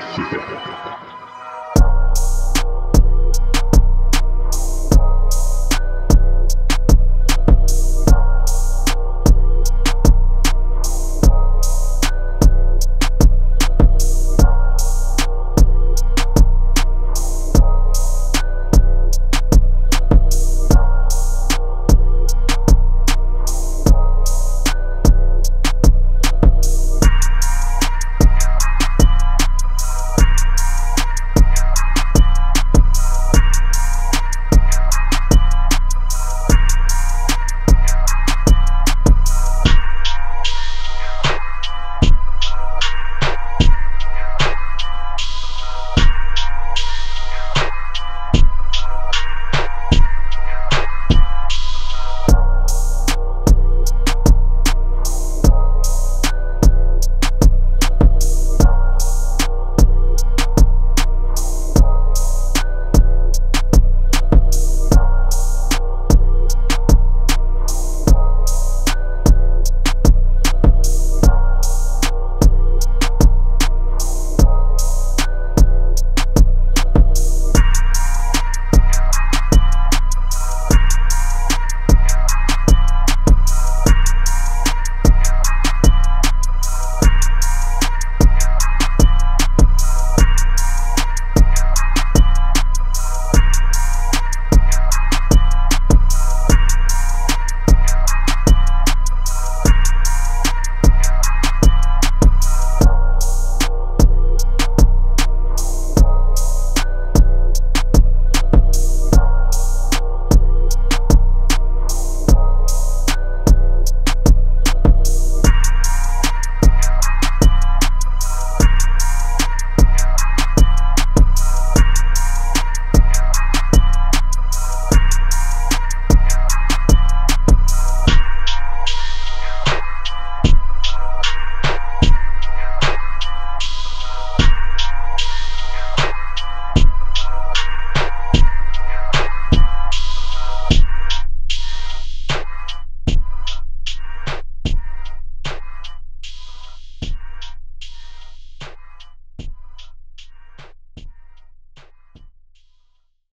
¡Suscríbete al canal!